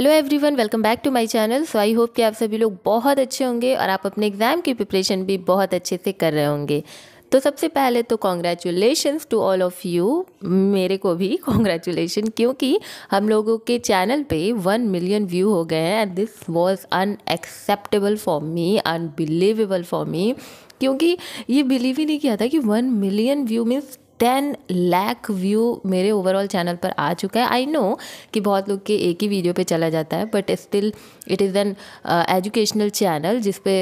Hello everyone welcome back to my channel so I hope कि आप सभी लोग बहुत अच्छे होंगे और आप अपने एग्ज़ाम की प्रिपरेशन भी बहुत अच्छे से कर रहे होंगे। तो सबसे पहले तो congratulations to all of you मेरे को भी कॉन्ग्रेचुलेशन क्योंकि हम लोगों के चैनल पे वन मिलियन व्यू हो गए हैं and this was unacceptable for me unbelievable for me क्योंकि ये बिलीव ही नहीं किया था कि one million view means ten lakh view मेरे ओवरऑल चैनल पर आ चुका है। आई नो कि बहुत लोग के एक ही वीडियो पे चला जाता है but still it is an educational channel जिसपे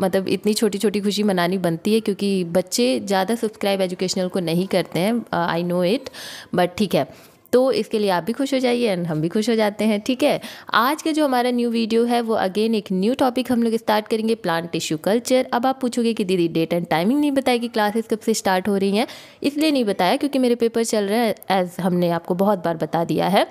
मतलब इतनी छोटी छोटी खुशी मनानी बनती है क्योंकि बच्चे ज़्यादा सब्सक्राइब एजुकेशनल को नहीं करते हैं आई नो इट बट ठीक है। तो इसके लिए आप भी खुश हो जाइए एंड हम भी खुश हो जाते हैं, ठीक है? आज का जो हमारा न्यू वीडियो है, वो अगेन एक न्यू टॉपिक हम लोग स्टार्ट करेंगे प्लांट टिश्यू कल्चर अब आप पूछोगे कि दीदी डेट एंड टाइमिंग नहीं बताया कि क्लासेस कब से स्टार्ट हो रही हैं? इसलिए नहीं बताया, क्योंकि मेरे पेपर चल रहे हैं एज हमने आपको बहुत बार बता दिया है।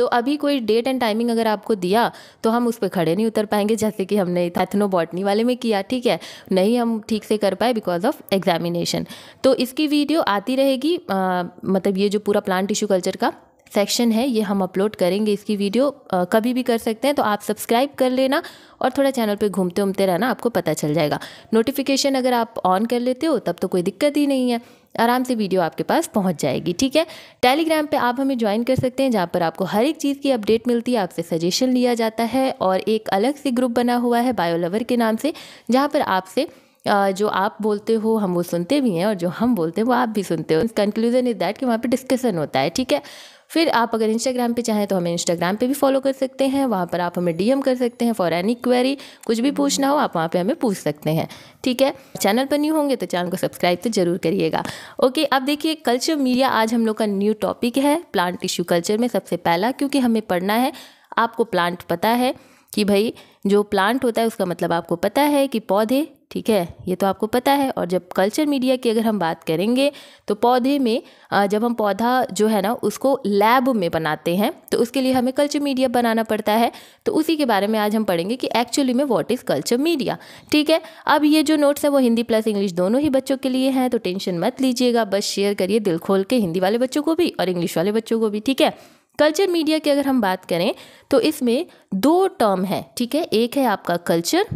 तो अभी कोई डेट एंड टाइमिंग अगर आपको दिया तो हम उस पर खड़े नहीं उतर पाएँगे जैसे कि हमने एथनोबॉटनी वाले में किया ठीक है? नहीं हम ठीक से कर पाए बिकॉज़ ऑफ़ एग्जामिनेशन तो इसकी वीडियो आती रहेगी आ, मतलब ये जो पूरा प्लांट टिश्यू कल्चर का सेक्शन है ये हम अपलोड करेंगे इसकी वीडियो आ, कभी भी कर सकते हैं तो आप सब्सक्राइब कर लेना और थोड़ा चैनल पे घूमते उमते रहना आपको पता चल जाएगा. नोटिफिकेशन अगर आप ऑन कर लेते हो तब तो कोई दिक्कत ही नहीं है. आराम से वीडियो आपके पास पहुँच जाएगी, ठीक है? टेलीग्राम पे आप हमें ज्वाइन कर सकते हैं, जहाँ पर आपको हर एक चीज़ की अपडेट मिलती है, आपसे सजेशन लिया जाता है और एक अलग से ग्रुप बना हुआ है बायोलवर के नाम से, जहाँ पर आपसे जो आप बोलते हो, हम वो सुनते भी हैं और जो हम बोलते हैं, वो आप भी सुनते हो। कंक्लूजन इज़ दैट कि वहाँ पे डिस्कशन होता है, ठीक है? फिर आप अगर इंस्टाग्राम पे चाहें तो हमें इंस्टाग्राम पे भी फॉलो कर सकते हैं। वहाँ पर आप हमें डीएम कर सकते हैं फॉर एनी क्वेरी कुछ भी पूछना हो, आप वहाँ पे हमें पूछ सकते हैं, ठीक है? चैनल पर न्यू होंगे तो चैनल को सब्सक्राइब तो ज़रूर करिएगा। ओके अब देखिए कल्चर मीडिया आज हम लोग का न्यू टॉपिक है प्लांट टिश्यू कल्चर में सबसे पहला, क्योंकि हमें पढ़ना है। आपको प्लांट पता है कि भाई, जो प्लांट होता है, उसका मतलब आपको पता है कि पौधे ठीक है? ये तो आपको पता है। और जब कल्चर मीडिया की अगर हम बात करेंगे तो पौधे में जब हम पौधा जो है ना, उसको लैब में बनाते हैं तो उसके लिए हमें कल्चर मीडिया बनाना पड़ता है। तो उसी के बारे में आज हम पढ़ेंगे कि एक्चुअली में व्हाट इज़ कल्चर मीडिया ठीक है? अब ये जो नोट्स हैं, वो हिंदी प्लस इंग्लिश दोनों ही बच्चों के लिए हैं तो टेंशन मत लीजिएगा। बस शेयर करिए दिल खोल के हिंदी वाले बच्चों को भी और इंग्लिश वाले बच्चों को भी, ठीक है? कल्चर मीडिया की अगर हम बात करें तो इसमें दो टर्म है, ठीक है? एक है आपका कल्चर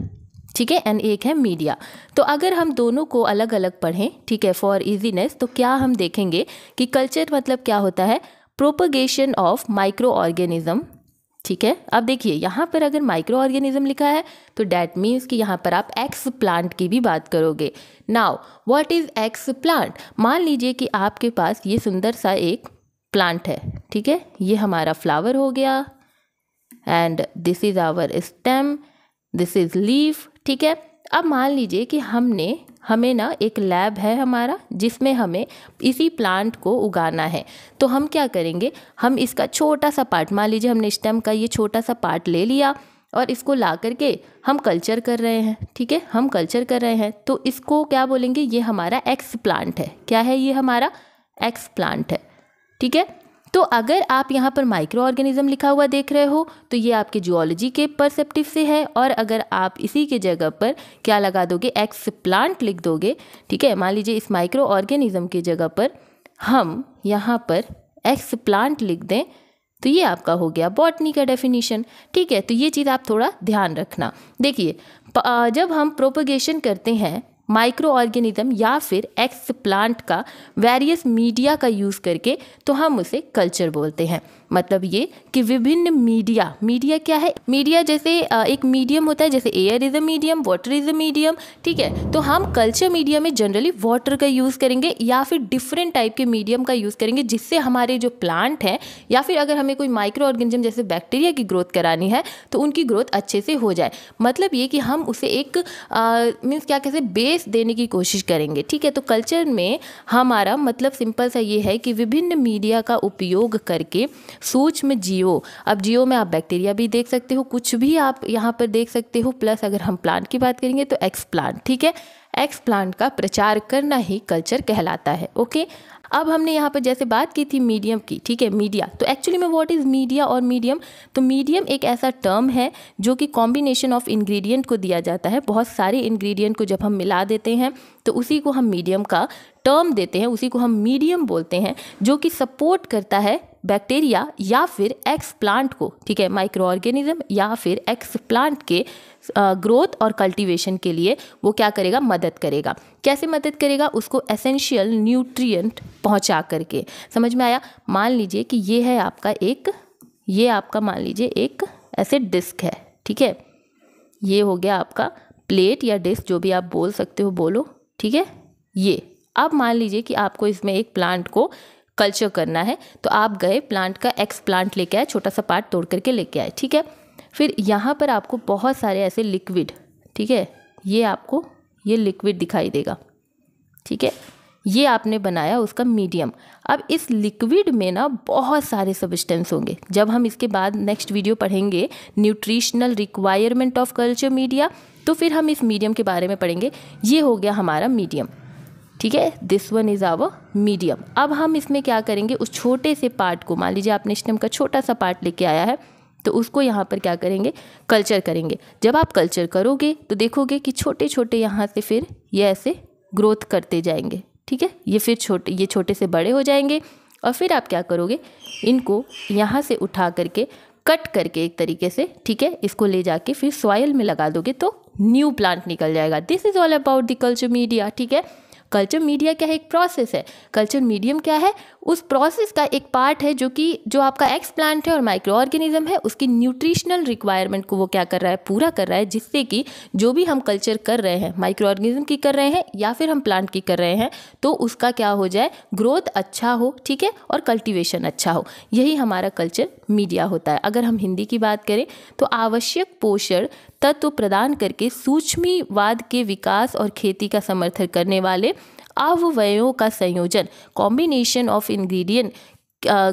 ठीक है? एंड एक है मीडिया तो अगर हम दोनों को अलग अलग पढ़ें, ठीक है फॉर इजीनेस तो क्या हम देखेंगे कि कल्चर मतलब क्या होता है? प्रोपगेशन ऑफ़ माइक्रो ऑर्गेनिज्म ठीक है? अब देखिए, यहाँ पर अगर माइक्रो ऑर्गेनिज्म लिखा है तो डैट मीन्स कि यहाँ पर आप एक्स प्लांट की भी बात करोगे. Now what is explant मान लीजिए कि आपके पास ये सुंदर सा एक प्लांट है, ठीक है? ये हमारा फ्लावर हो गया. And this is our stem this is leaf ठीक है? अब मान लीजिए कि हमने, हमें ना एक लैब है हमारा, जिसमें हमें इसी प्लांट को उगाना है। तो हम क्या करेंगे? हम इसका छोटा सा पार्ट मान लीजिए हमने स्टेम का ये छोटा सा पार्ट ले लिया और इसको ला करके हम कल्चर कर रहे हैं, ठीक है? हम कल्चर कर रहे हैं। तो इसको क्या बोलेंगे? ये हमारा एक्स प्लांट है। क्या है ये हमारा? एक्स प्लांट है। ठीक है? तो अगर आप यहाँ पर माइक्रो ऑर्गेनिज्म लिखा हुआ देख रहे हो तो ये आपके जियोलॉजी के परसेप्टिव से है और अगर आप इसी के जगह पर क्या लगा दोगे एक्स प्लांट लिख दोगे, ठीक है? मान लीजिए इस माइक्रो ऑर्गेनिज्म की जगह पर हम यहाँ पर एक्स प्लांट लिख दें तो ये आपका हो गया बॉटनी का डेफिनेशन ठीक है? तो ये चीज़ आप थोड़ा ध्यान रखना। देखिए जब हम प्रोपगेशन करते हैं माइक्रो ऑर्गेनिज्म या फिर एक्स प्लांट का वेरियस मीडिया का यूज़ करके तो हम उसे कल्चर बोलते हैं। मतलब ये कि विभिन्न मीडिया मीडिया क्या है? मीडिया जैसे एक मीडियम होता है, जैसे air is a medium water is a medium ठीक है? तो हम कल्चर मीडिया में जनरली वाटर का यूज़ करेंगे या फिर डिफरेंट टाइप के मीडियम का यूज़ करेंगे, जिससे हमारे जो प्लांट हैं, या फिर अगर हमें कोई माइक्रो ऑर्गेनिज्म जैसे बैक्टीरिया की ग्रोथ करानी है तो उनकी ग्रोथ अच्छे से हो जाए। मतलब ये कि हम उसे एक मीन्स क्या कहते हैं बेस देने की कोशिश करेंगे। ठीक है तो कल्चर में हमारा मतलब सिंपल सा ये है कि विभिन्न मीडिया का उपयोग करके सूक्ष्म जियो, अब जियो में आप बैक्टीरिया भी देख सकते हो, कुछ भी आप यहाँ पर देख सकते हो प्लस अगर हम प्लांट की बात करेंगे तो एक्स प्लांट ठीक है? एक्स प्लांट का प्रचार करना ही कल्चर कहलाता है ओके अब हमने यहाँ पर जैसे बात की थी मीडियम की, ठीक है मीडिया तो एक्चुअली में व्हाट इज़ मीडिया और मीडियम तो मीडियम एक ऐसा टर्म है जो कि कॉम्बिनेशन ऑफ़ इंग्रेडिएंट को दिया जाता है। बहुत सारे इंग्रेडिएंट को जब हम मिला देते हैं तो उसी को हम मीडियम का टर्म देते हैं, उसी को हम मीडियम बोलते हैं, जो कि सपोर्ट करता है बैक्टीरिया या फिर एक्स प्लांट को, ठीक है माइक्रो ऑर्गेनिज्म या फिर एक्स प्लांट के ग्रोथ और कल्टीवेशन के लिए वो क्या करेगा? मदद करेगा। कैसे मदद करेगा? उसको एसेंशियल न्यूट्रिएंट पहुँचा करके। समझ में आया? मान लीजिए कि ये है आपका एक, ये आपका मान लीजिए एक ऐसे डिस्क है, ठीक है? ये हो गया आपका प्लेट या डिस्क जो भी आप बोल सकते हो, बोलो, ठीक है? ये। अब मान लीजिए कि आपको इसमें एक प्लांट को कल्चर करना है तो आप गए प्लांट का एक्स प्लांट लेके आए, छोटा सा पार्ट तोड़ करके लेके आए, ठीक है? फिर यहाँ पर आपको बहुत सारे ऐसे लिक्विड ठीक है? ये आपको ये लिक्विड दिखाई देगा, ठीक है? ये आपने बनाया उसका मीडियम अब इस लिक्विड में ना बहुत सारे सब्सटेंस होंगे। जब हम इसके बाद नेक्स्ट वीडियो पढ़ेंगे nutritional requirement of culture media तो फिर हम इस मीडियम के बारे में पढ़ेंगे। ये हो गया हमारा मीडियम ठीक है? This one is our medium अब हम इसमें क्या करेंगे? उस छोटे से पार्ट को, मान लीजिए आपने स्टम का छोटा सा पार्ट लेके आया है तो उसको यहाँ पर क्या करेंगे? कल्चर करेंगे। जब आप कल्चर करोगे तो देखोगे कि छोटे छोटे यहाँ से फिर ये ऐसे ग्रोथ करते जाएँगे। ठीक है? ये फिर छोटे, ये छोटे से बड़े हो जाएँगे, और फिर आप क्या करोगे? इनको यहाँ से उठा करके कट करके एक तरीके से, ठीक है? इसको ले जाके फिर सॉयल में लगा दोगे तो न्यू प्लांट निकल जाएगा। This is all about the culture media ठीक है? कल्चर मीडिया क्या है? एक प्रोसेस है। कल्चर मीडियम क्या है? उस प्रोसेस का एक पार्ट है जो कि, जो आपका एक्स प्लांट है और माइक्रो ऑर्गेनिज्म है, उसकी न्यूट्रिशनल रिक्वायरमेंट को वो क्या कर रहा है, पूरा कर रहा है, जिससे कि जो भी हम कल्चर कर रहे हैं माइक्रो ऑर्गेनिज्म की कर रहे हैं या फिर हम प्लांट की कर रहे हैं तो उसका क्या हो जाए ग्रोथ अच्छा हो, ठीक है, और कल्टिवेशन अच्छा हो। यही हमारा कल्चर मीडिया होता है। अगर हम हिंदी की बात करें तो आवश्यक पोषण तत्व प्रदान करके सूक्ष्मीवाद के विकास और खेती का समर्थन करने वाले अवयवों का संयोजन कॉम्बिनेशन ऑफ़ इंग्रेडिएंट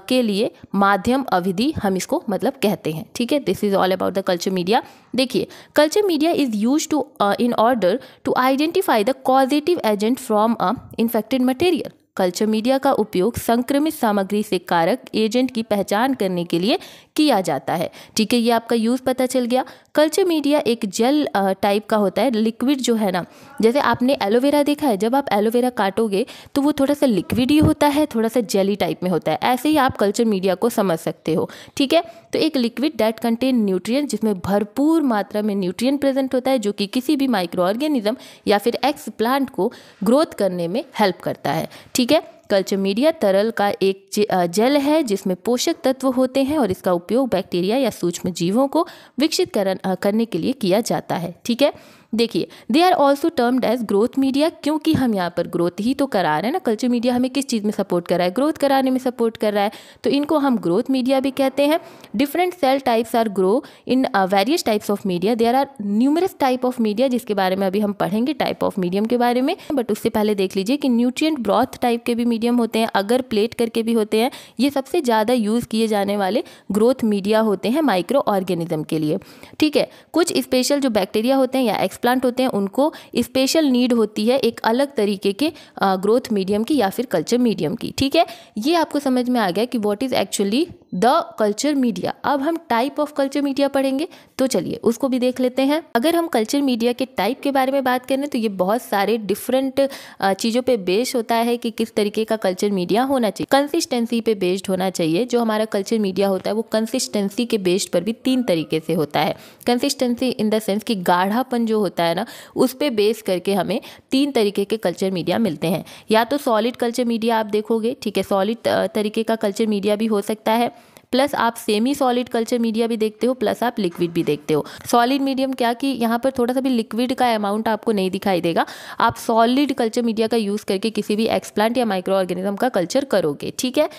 के लिए माध्यम अवधि हम इसको मतलब कहते हैं। ठीक है? This is all about the culture media देखिए culture media is use to in order to identify the causative agent from a infected material culture media का उपयोग संक्रमित सामग्री से कारक एजेंट की पहचान करने के लिए किया जाता है। ठीक है, ये आपका यूज़ पता चल गया। कल्चर मीडिया एक जेल टाइप का होता है, लिक्विड जो है ना। जैसे आपने एलोवेरा देखा है, जब आप एलोवेरा काटोगे तो वो थोड़ा सा लिक्विड ही होता है, थोड़ा सा जेली टाइप में होता है। ऐसे ही आप कल्चर मीडिया को समझ सकते हो। ठीक है तो एक लिक्विड डेट कंटेन न्यूट्रिय जिसमें भरपूर मात्रा में न्यूट्रिय प्रेजेंट होता है, जो कि किसी भी माइक्रो ऑर्गेनिज्म या फिर एक्स प्लांट को ग्रोथ करने में हेल्प करता है। ठीक है? कल्चर मीडिया तरल का एक जल है जिसमें पोषक तत्व होते हैं और इसका उपयोग बैक्टीरिया या सूक्ष्म जीवों को विकसित करने के लिए किया जाता है। ठीक है? देखिए they are also termed as growth media क्योंकि हम यहाँ पर ग्रोथ ही तो करा रहे हैं ना। कल्चर मीडिया हमें किस चीज़ में सपोर्ट कर रहा है? ग्रोथ कराने में सपोर्ट कर रहा है। तो इनको हम ग्रोथ मीडिया भी कहते हैं। Different cell types are grow in various types of media there are numerous type of media जिसके बारे में अभी हम पढ़ेंगे टाइप ऑफ़ मीडियम के बारे में। बट उससे पहले देख लीजिए कि न्यूट्रिय ब्रॉथ टाइप के भी मीडियम होते हैं, अगर प्लेट करके भी होते हैं, ये सबसे ज़्यादा यूज़ किए जाने वाले ग्रोथ मीडिया होते हैं माइक्रो ऑर्गेनिज्म के लिए। ठीक है, कुछ स्पेशल जो बैक्टीरिया होते हैं या एक्सप्लांट होते हैं, उनको स्पेशल नीड होती है एक अलग तरीके के ग्रोथ मीडियम की या फिर कल्चर मीडियम की। ठीक है? ये आपको समझ में आ गया कि what is actually the culture media. अब हम टाइप ऑफ़ कल्चर मीडिया पढ़ेंगे तो चलिए उसको भी देख लेते हैं। अगर हम कल्चर मीडिया के टाइप के बारे में बात करें तो ये बहुत सारे डिफरेंट चीज़ों पे बेस्ड होता है कि किस तरीके का कल्चर मीडिया होना चाहिए। कंसिस्टेंसी पे बेस्ड होना चाहिए। जो हमारा कल्चर मीडिया होता है, वो कंसिस्टेंसी के बेस्ड पर भी तीन तरीके से होता है। कंसिस्टेंसी इन द सेंस कि गाढ़ापन जो होता है ना, उस पर बेस करके हमें तीन तरीके के कल्चर मीडिया मिलते हैं। या तो सॉलिड कल्चर मीडिया आप देखोगे, ठीक है सॉलिड तरीके का कल्चर मीडिया भी हो सकता है। प्लस आप सेमी सॉलिड कल्चर मीडिया भी देखते हो, प्लस आप लिक्विड भी देखते हो। सॉलिड मीडियम क्या कि यहाँ पर थोड़ा सा भी लिक्विड का अमाउंट आपको नहीं दिखाई देगा। आप सॉलिड कल्चर मीडिया का यूज़ करके किसी भी एक्सप्लांट या माइक्रो ऑर्गेनिज्म का कल्चर करोगे, ठीक है?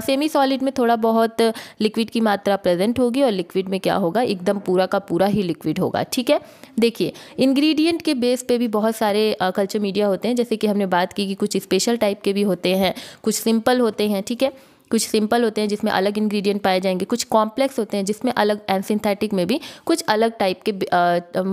सेमी सॉलिड में थोड़ा बहुत लिक्विड की मात्रा प्रेजेंट होगी और लिक्विड में क्या होगा? एकदम पूरा का पूरा ही लिक्विड होगा, ठीक है? देखिए इंग्रेडिएंट के बेस पे भी बहुत सारे कल्चर मीडिया होते हैं। जैसे कि हमने बात की कि कुछ स्पेशल टाइप के भी होते हैं, कुछ सिंपल होते हैं, ठीक है? कुछ सिंपल होते हैं जिसमें अलग इंग्रेडिएंट पाए जाएँगे, कुछ कॉम्प्लेक्स होते हैं जिसमें अलग एंड सिंथेटिक में भी कुछ अलग टाइप के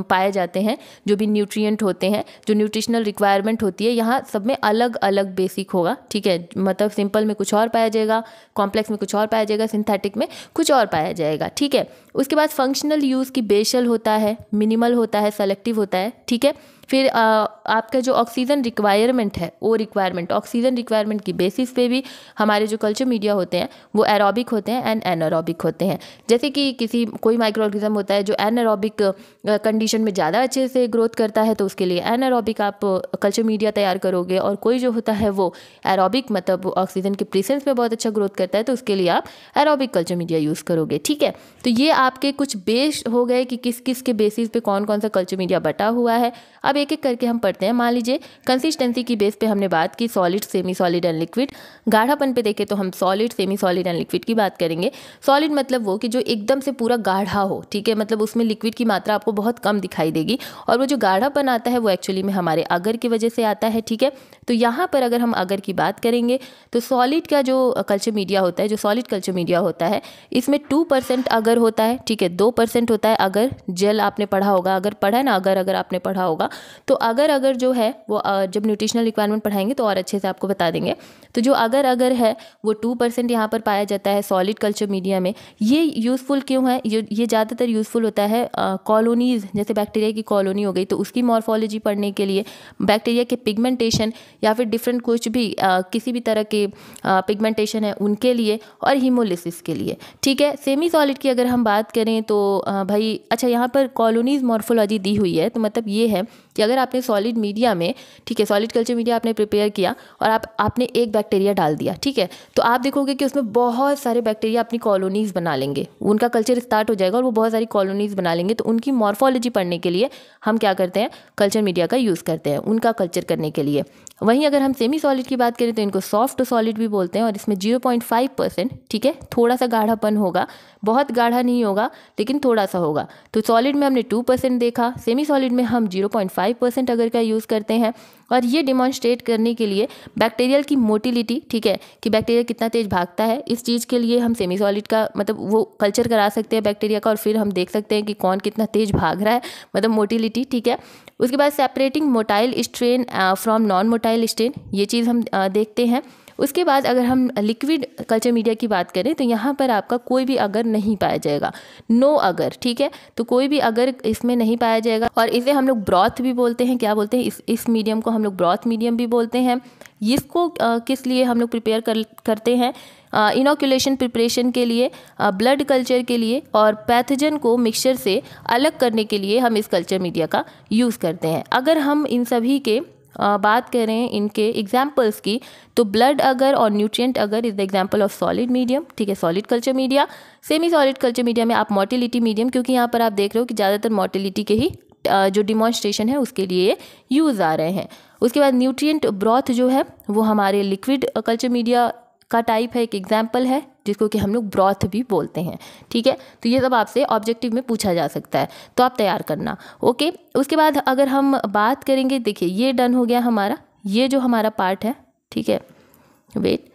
पाए जाते हैं, जो भी न्यूट्रिएंट होते हैं, जो न्यूट्रिशनल रिक्वायरमेंट होती है, यहाँ सब में अलग अलग बेसिक होगा, ठीक है? मतलब सिंपल में कुछ और पाया जाएगा कॉम्प्लेक्स में कुछ और पाया जाएगा सिंथेटिक में कुछ और पाया जाएगा, ठीक है? उसके बाद फंक्शनल यूज़ की बेशल होता है मिनिमल होता है सेलेक्टिव होता है, ठीक है? फिर आ, आपका जो ऑक्सीजन रिक्वायरमेंट है वो रिक्वायरमेंट ऑक्सीजन रिक्वायरमेंट की बेसिस पे भी हमारे जो कल्चर मीडिया होते हैं वो एरोबिक होते हैं एंड एनारोबिक होते हैं। जैसे कि किसी कोई माइक्रो ऑर्गेनिज्म होता है जो एनारोबिक कंडीशन में ज़्यादा अच्छे से ग्रोथ करता है तो उसके लिए एनारोबिक आप कल्चर मीडिया तैयार करोगे और कोई जो होता है वो एरोबिक मतलब ऑक्सीजन के प्रेसेंस में बहुत अच्छा ग्रोथ करता है तो उसके लिए आप एरोबिक कल्चर मीडिया यूज़ करोगे ठीक है? तो ये आपके कुछ बेस हो गए कि किस किस के बेसिस पे कौन कौन सा कल्चर मीडिया बटा हुआ है। अब एक एक करके हम पढ़ते हैं। मान लीजिए कंसिस्टेंसी की बेस पे हमने बात की solid semi solid and liquid गाढ़ापन पे देखें तो हम solid semi solid and liquid की बात करेंगे। सॉलिड मतलब वो कि जो एकदम से पूरा गाढ़ा हो, ठीक है? मतलब उसमें लिक्विड की मात्रा आपको बहुत कम दिखाई देगी और वो जो गाढ़ापन आता है वो एक्चुअली में हमारे अगर की वजह से आता है, ठीक है? तो यहाँ पर अगर हम अगर की बात करेंगे तो सॉलिड का जो कल्चर मीडिया होता है, जो सॉलिड कल्चर मीडिया होता है, इसमें टू परसेंट अगर होता है, ठीक है? दो परसेंट होता है अगर जल आपने पढ़ा होगा। अगर पढ़ा है ना, अगर अगर आपने पढ़ा होगा तो अगर अगर जो है वो जब न्यूट्रिशनल रिक्वायरमेंट पढ़ाएँगे तो और अच्छे से आपको बता देंगे। तो जो अगर अगर है वो टू परसेंट यहाँ पर पाया जाता है सॉलिड कल्चर मीडिया में ये यूज़फुल क्यों है? ये ये ज़्यादातर यूज़फुल होता है कॉलोनीज़ जैसे बैक्टीरिया की कॉलोनी हो गई तो उसकी मॉर्फोलॉजी पढ़ने के लिए बैक्टीरिया के पिगमेंटेशन या फिर डिफरेंट कुछ भी आ, किसी भी तरह के पिगमेंटेशन है उनके लिए और हीमोलिसिस के लिए। ठीक है सेमी सॉलिड की अगर हम बात करें तो भाई अच्छा यहाँ पर कॉलोनीज़ मॉर्फोलॉजी दी हुई है तो मतलब ये है कि अगर आपने सॉलिड मीडिया में, ठीक है सॉलिड कल्चर मीडिया आपने प्रिपेयर किया और आप, आपने एक बैक्टीरिया डाल दिया, ठीक है तो आप देखोगे कि उसमें बहुत सारे बैक्टीरिया अपनी कॉलोनीज़ बना लेंगे। उनका कल्चर स्टार्ट हो जाएगा और वो बहुत सारी कॉलोनीज़ बना लेंगे। तो उनकी मॉर्फोलॉजी पढ़ने के लिए हम क्या करते हैं? कल्चर मीडिया का यूज़ करते हैं, उनका कल्चर करने के लिए। वहीं अगर हम सेमी सॉलिड की बात करें तो इनको सॉफ्ट सॉलिड भी बोलते हैं और इसमें ज़ीरो पॉइंट फाइव परसेंट ठीक है? थोड़ा सा गाढ़ापन होगा, बहुत गाढ़ा नहीं होगा, लेकिन थोड़ा सा होगा। तो सॉलिड में हमने टू परसेंट देखा सेमी सॉलिड में हम ज़ीरो पॉइंट फाइव परसेंट अगर का यूज़ करते हैं। और ये डिमॉन्स्ट्रेट करने के लिए बैक्टीरियल की मोटिलिटी ठीक है, कि बैक्टीरिया कितना तेज़ भागता है, इस चीज़ के लिए हम सेमी सॉलिड का मतलब वो कल्चर करा सकते हैं बैक्टीरिया का और फिर हम देख सकते हैं कि कौन कितना तेज़ भाग रहा है मतलब मोटिलिटी ठीक है? उसके बाद separating motile strain from non motile strain ये चीज़ हम uh, देखते हैं। उसके बाद अगर हम लिक्विड कल्चर मीडिया की बात करें तो यहाँ पर आपका कोई भी अगर नहीं पाया जाएगा। नो अगर, ठीक है? तो कोई भी अगर इसमें नहीं पाया जाएगा। और इसे हम लोग ब्रॉथ भी बोलते हैं। क्या बोलते हैं? इस इस मीडियम को हम लोग ब्रॉथ मीडियम भी बोलते हैं। इसको किस लिए हम लोग प्रिपेयर कर, करते हैं? इनोकुलेशन प्रिपरेशन के लिए ब्लड कल्चर के लिए और पैथोजन को मिक्सचर से अलग करने के लिए हम इस कल्चर मीडिया का यूज़ करते हैं। अगर हम इन सभी के बात करें इनके एग्जाम्पल्स की तो ब्लड अगर और न्यूट्रिएंट अगर is the example of solid medium ठीक है solid culture media semi solid culture media में आप मोटिलिटी मीडियम क्योंकि यहाँ पर आप देख रहे हो कि ज़्यादातर मोटिलिटी के ही जो डिमॉन्स्ट्रेशन है, उसके लिए यूज़ आ रहे हैं। उसके बाद न्यूट्रिएंट ब्रॉथ जो है, वो हमारे लिक्विड कल्चर मीडिया का टाइप है, एक एग्ज़ाम्पल है। जिसको कि हम लोग ब्रॉथ भी बोलते हैं, ठीक है? तो ये सब आपसे ऑब्जेक्टिव में पूछा जा सकता है तो आप तैयार करना ओके उसके बाद अगर हम बात करेंगे, देखिए, ये डन हो गया हमारा, ये जो हमारा पार्ट है, ठीक है? Wait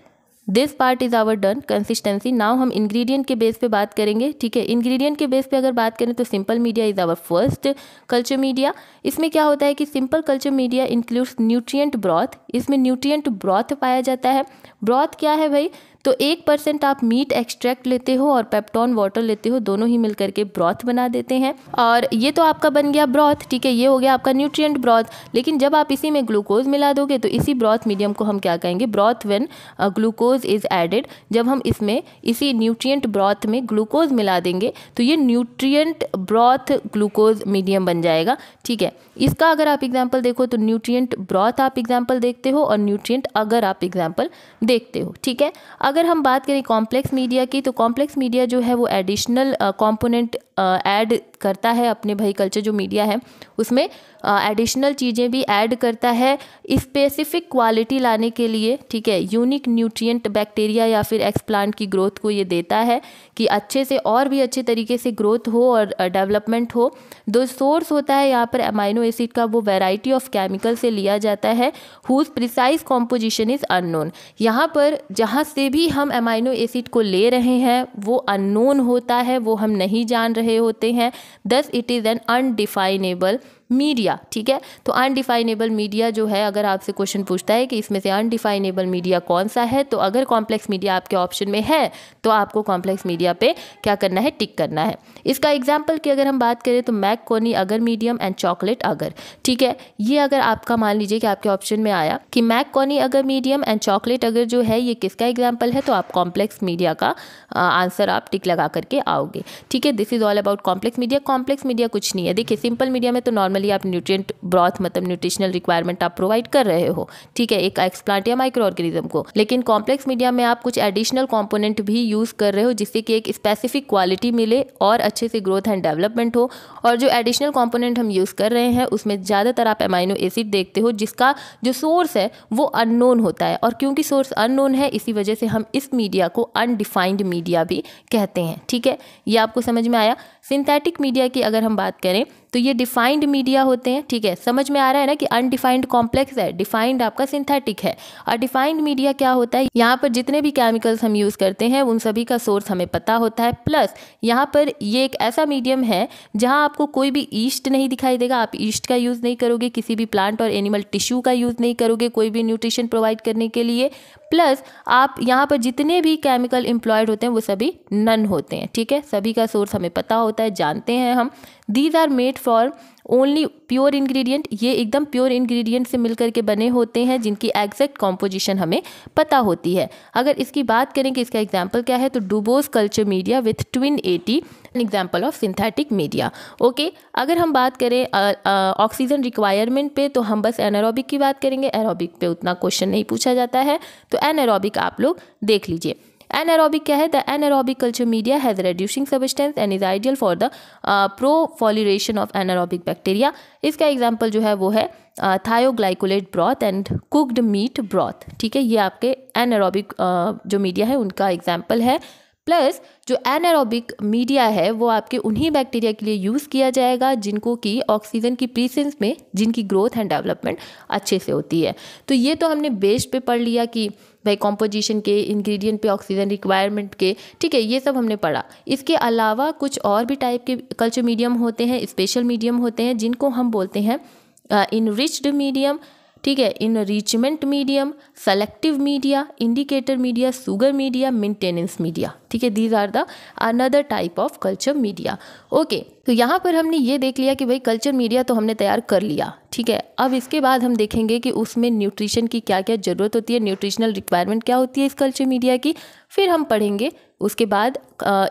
this part is our done consistency now हम इंग्रेडिएंट के बेस पे बात करेंगे, ठीक है? इंग्रेडिएंट के बेस पे अगर बात करें तो simple media is our first culture media इसमें क्या होता है कि simple culture media includes nutrient broth इसमें न्यूट्रिएंट ब्रॉथ पाया जाता है। ब्रॉथ क्या है भाई? तो एक परसेंट आप मीट एक्सट्रैक्ट लेते हो और पेप्टॉन वाटर लेते हो, दोनों ही मिलकर के ब्रॉथ बना देते हैं। और ये तो आपका बन गया ब्रॉथ ठीक है, ये हो गया आपका न्यूट्रिएंट ब्रॉथ लेकिन जब आप इसी में ग्लूकोज मिला दोगे तो इसी ब्रॉथ मीडियम को हम क्या कहेंगे? Broth when glucose is added जब हम इसमें इसी न्यूट्रिएंट ब्रॉथ में ग्लूकोज मिला देंगे तो ये न्यूट्रिएंट ब्रॉथ ग्लूकोज मीडियम बन जाएगा, ठीक है। इसका अगर आप एग्ज़ाम्पल देखो तो न्यूट्रिएंट ब्रॉथ आप एग्ज़ाम्पल देखते हो और न्यूट्रिएंट अगर आप एग्ज़ाम्पल देखते हो, ठीक है। अगर हम बात करें कॉम्प्लेक्स मीडिया की तो कॉम्प्लेक्स मीडिया जो है वो एडिशनल कंपोनेंट ऐड करता है अपने भाई कल्चर जो मीडिया है, उसमें एडिशनल चीज़ें भी ऐड करता है स्पेसिफिक क्वालिटी लाने के लिए, ठीक है? यूनिक न्यूट्रिएंट बैक्टीरिया या फिर एक्सप्लांट की ग्रोथ को ये देता है कि अच्छे से और भी अच्छे तरीके से ग्रोथ हो और डेवलपमेंट हो। दो सोर्स होता है यहाँ पर अमाइनो एसिड का, वो वेराइटी ऑफ़ केमिकल से लिया जाता है whose precise composition is unknown यहाँ पर जहाँ से भी हम अमाइनो एसिड को ले रहे हैं, वो अननोन होता है, वो हम नहीं जान रहे होते हैं। Thus it is an undefinable media, ठीक है? तो अनडिफाइनेबल मीडिया जो है, अगर आपसे क्वेश्चन पूछता है कि इसमें से अनडिफाइनेबल मीडिया कौन सा है तो अगर कॉम्प्लेक्स मीडिया आपके ऑप्शन में है तो आपको कॉम्प्लेक्स मीडिया पे क्या करना है टिक करना है। इसका एग्ज़ाम्पल की अगर हम बात करें तो मैक कोनी अगर मीडियम एंड चॉकलेट अगर, ठीक है? ये अगर आपका मान लीजिए कि आपके ऑप्शन में आया कि मैक कोनी अगर मीडियम एंड चॉकलेट अगर जो है, ये किसका एग्ज़ाम्पल है तो आप कॉम्प्लेक्स मीडिया का आंसर आप टिक लगा करके आओगे। ठीक है? This is all about complex media complex media कुछ नहीं है। देखिए सिंपल मीडिया में तो नॉर्मली आप न्यूट्रिएंट ब्रॉथ मतलब न्यूट्रिशनल रिक्वायरमेंट आप प्रोवाइड कर रहे हो। ठीक है, एक एक्सप्लांट या माइक्रो ऑर्गेनिज्म को। लेकिन कॉम्प्लेक्स मीडिया में आप कुछ एडिशनल कॉम्पोनेंट भी यूज़ कर रहे हो, जिससे कि एक स्पेसिफिक क्वालिटी मिले और अच्छे से ग्रोथ एंड डेवलपमेंट हो। और जो एडिशनल कॉम्पोनेंट हम यूज़ कर रहे हैं, उसमें ज़्यादातर आप एमाइनो एसिड देखते हो, जिसका जो सोर्स है, वो अननोन होता है। और क्योंकि सोर्स अननोन है, इसी वजह से हम इस मीडिया को अनडिफाइंड मीडिया भी कहते हैं। ठीक है, ये आपको समझ में आया? सिंथेटिक मीडिया की अगर हम बात करें तो ये डिफाइंड मीडिया होते हैं, ठीक है? समझ में आ रहा है ना कि अनडिफाइंड कॉम्प्लेक्स है डिफाइंड आपका सिंथेटिक है। और डिफाइंड मीडिया क्या होता है? यहाँ पर जितने भी केमिकल्स हम यूज़ करते हैं, उन सभी का सोर्स हमें पता होता है। प्लस यहाँ पर ये एक ऐसा मीडियम है, जहाँ आपको कोई भी ईस्ट नहीं दिखाई देगा। आप ईस्ट का यूज़ नहीं करोगे, किसी भी प्लांट और एनिमल टिश्यू का यूज़ नहीं करोगे कोई भी न्यूट्रिशन प्रोवाइड करने के लिए। प्लस आप यहाँ पर जितने भी केमिकल एम्प्लॉयड होते हैं, वो सभी नन होते हैं, ठीक है? सभी का सोर्स हमें पता होता है। जानते हैं हम। These are made for only pure ingredient ये एकदम प्योर इंग्रेडिएंट से मिलकर के बने होते हैं, जिनकी एग्जैक्ट कॉम्पोजिशन हमें पता होती है। अगर इसकी बात करें कि इसका एग्ज़ाम्पल क्या है तो Dubos culture media with tween eighty an example of synthetic media okay अगर हम बात करें ऑक्सीजन रिक्वायरमेंट पे तो हम बस एनारोबिक की बात करेंगे। एरोबिक पे उतना क्वेश्चन नहीं पूछा जाता है। तो एनारोबिक आप लोग देख लीजिए। एनएरबिक क्या है? The anaerobic culture media has reducing substance and is ideal for the proliferation of anaerobic bacteria इसका एग्ज़ाम्पल जो है वो है thioglycollate broth and cooked meat broth ठीक है? ये आपके एनारोबिक uh, जो मीडिया है, उनका एग्ज़ाम्पल है। प्लस जो एनारोबिक मीडिया है, वो आपके उन्हीं बैक्टीरिया के लिए यूज़ किया जाएगा, जिनको कि ऑक्सीजन की प्रीसेंस में, जिनकी ग्रोथ एंड डेवलपमेंट अच्छे से होती है। तो ये तो हमने बेस्ड पे पढ़ लिया कि भाई कॉम्पोजिशन के इंग्रेडिएंट पे ऑक्सीजन रिक्वायरमेंट के, ठीक है, ये सब हमने पढ़ा। इसके अलावा कुछ और भी टाइप के कल्चर मीडियम होते हैं स्पेशल मीडियम होते हैं, जिनको हम बोलते हैं इनरिच्ड मीडियम ठीक है enrichment medium selective media indicator media sugar media maintenance media ठीक है these are the another type of culture media okay तो यहाँ पर हमने ये देख लिया कि भाई कल्चर मीडिया तो हमने तैयार कर लिया, ठीक है? अब इसके बाद हम देखेंगे कि उसमें न्यूट्रिशन की क्या क्या ज़रूरत होती है न्यूट्रिशनल रिक्वायरमेंट क्या होती है इस कल्चर मीडिया की, फिर हम पढ़ेंगे उसके बाद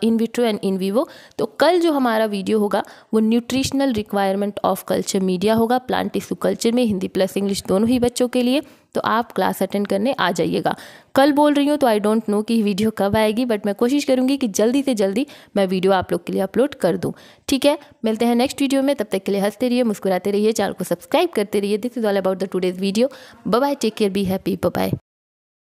in vitro and in vivo तो कल जो हमारा वीडियो होगा, वो nutritional requirement of culture media होगा प्लांट टिश्यू कल्चर में, हिंदी प्लस इंग्लिश दोनों ही बच्चों के लिए। तो आप क्लास अटेंड करने आ जाइएगा। कल बोल रही हूँ तो आई डोंट नो कि वीडियो कब आएगी बट मैं कोशिश करूँगी कि जल्दी से जल्दी मैं वीडियो आप लोग के लिए अपलोड कर दूँ। ठीक है? मिलते हैं नेक्स्ट वीडियो में, तब तक के लिए हँसते रहिए, मुस्कुराते रहिए चैनल को सब्सक्राइब करते रहिए। This is all about the today's video bye take care be happy bye